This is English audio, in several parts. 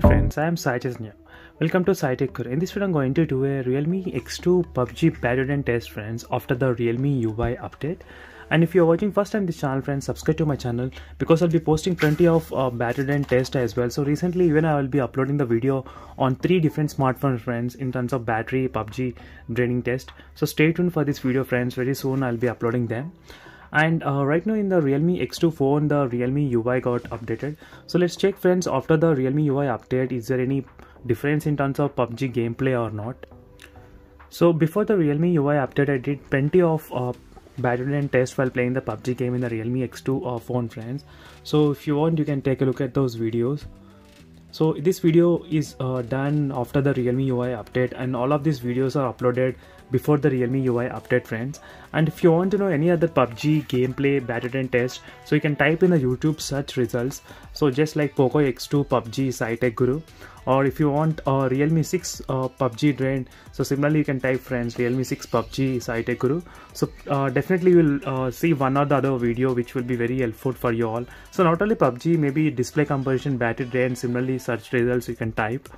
friends, I am Saitesnya. Welcome to Sai Tech Guru. In this video I'm going to do a Realme X2 PUBG battle test friends after the Realme UI update. And if you're watching first time this channel friends, subscribe to my channel because I'll be posting plenty of uh, battle test as well. So recently even I will be uploading the video on three different smartphone friends in terms of battery, PUBG, draining test. So stay tuned for this video friends, very soon I'll be uploading them and uh, right now in the realme x2 phone the realme ui got updated. So let's check friends after the realme ui update is there any difference in terms of pubg gameplay or not? So before the realme ui update i did plenty of uh, and test while playing the pubg game in the realme x2 uh, phone friends. So if you want you can take a look at those videos. So this video is uh, done after the realme ui update and all of these videos are uploaded before the Realme UI update friends. And if you want to know any other PUBG gameplay battle test so you can type in the YouTube search results. So just like Poco X2 PUBG Sai Tech Guru. Or if you want a uh, Realme 6 uh, PUBG drain so similarly you can type friends Realme 6 PUBG Sai Tech Guru. So uh, definitely you will uh, see one or the other video which will be very helpful for you all. So not only PUBG maybe display comparison battery drain similarly search results you can type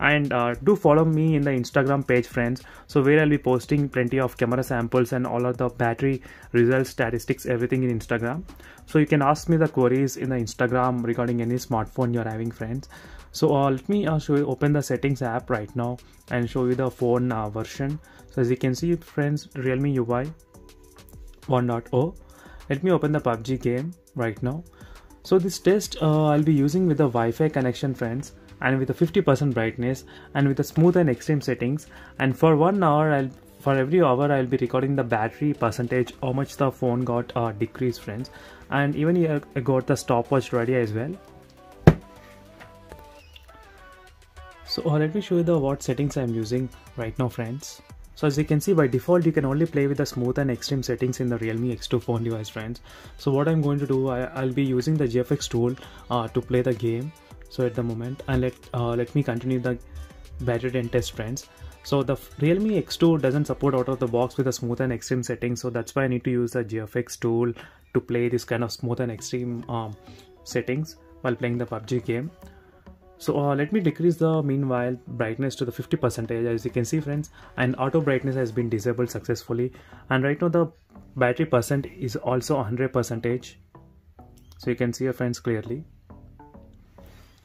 and uh, do follow me in the instagram page friends. So where i'll be posting plenty of camera samples and all of the battery results statistics everything in instagram. So you can ask me the queries in the instagram regarding any smartphone you're having friends. So uh, let me uh, show you open the settings app right now and show you the phone uh, version. So as you can see friends realme ui 1.0 let me open the pubg game right now. So this test uh, i'll be using with the wi-fi connection friends and with a 50% brightness and with a smooth and extreme settings. And for one hour I'll for every hour I'll be recording the battery percentage how much the phone got uh, decreased friends. And even I got the stopwatch ready as well. So uh, let me show you the what settings I'm using right now friends. So as you can see by default you can only play with the smooth and extreme settings in the Realme X2 phone device friends. So what I'm going to do I, will be using the GFX tool uh, to play the game so at the moment and let uh, let me continue the battery and test friends so the realme x2 doesn't support out of the box with a smooth and extreme settings so that's why i need to use the gfx tool to play this kind of smooth and extreme um, settings while playing the pubg game. So uh, let me decrease the meanwhile brightness to the 50 percentage. As you can see friends and auto brightness has been disabled successfully. And right now the battery percent is also 100 percentage. So you can see your friends clearly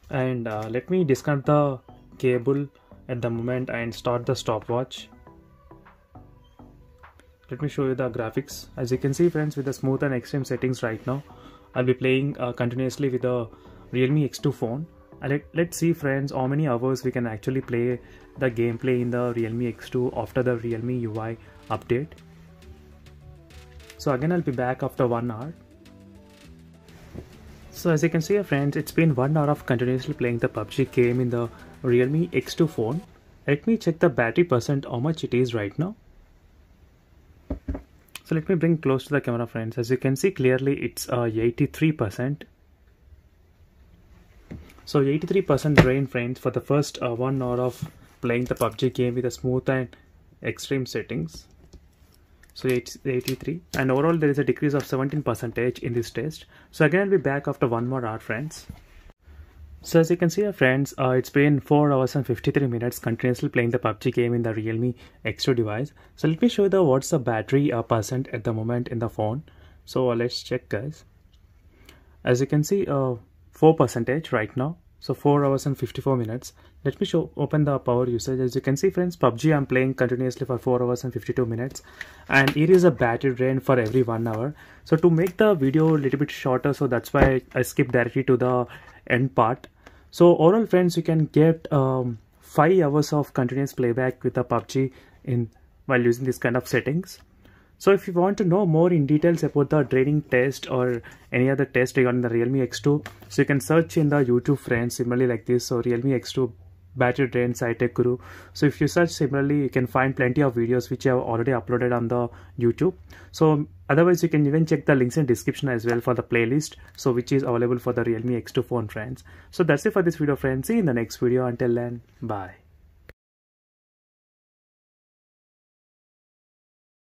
and uh, let me disconnect the cable at the moment and start the stopwatch. Let me show you the graphics. As you can see friends with the smooth and extreme settings right now I'll be playing uh, continuously with the Realme X2 phone. And let, let's see friends how many hours we can actually play the gameplay in the Realme X2 after the Realme UI update. So again I'll be back after one hour so as you can see friends, it's been one hour of continuously playing the PUBG game in the Realme X2 phone. Let me check the battery percent how much it is right now. So let me bring close to the camera friends. As you can see clearly it's uh, 83%. So 83% drain friends for the first uh, one hour of playing the PUBG game with a smooth and extreme settings so it's 83 and overall there is a decrease of 17 percentage in this test. So again i'll be back after one more hour friends. So as you can see friends uh, it's been 4 hours and 53 minutes continuously playing the PUBG game in the Realme X2 device. So let me show you the what's the battery uh, percent at the moment in the phone. So uh, let's check guys. As you can see uh, 4 percentage right now so 4 hours and 54 minutes. Let me show open the power usage. As you can see friends pubg i'm playing continuously for 4 hours and 52 minutes. And it is a battery drain for every one hour. So to make the video a little bit shorter so that's why i skip directly to the end part. So overall friends you can get um, 5 hours of continuous playback with the pubg in while using this kind of settings so if you want to know more in details about the draining test or any other test regarding the Realme X2, so you can search in the YouTube friends similarly like this. So Realme X2 battery drain Sai Tech Guru. So if you search similarly, you can find plenty of videos which I have already uploaded on the YouTube. So otherwise you can even check the links in description as well for the playlist. So which is available for the Realme X2 phone friends. So that's it for this video friends. See you in the next video. Until then, bye.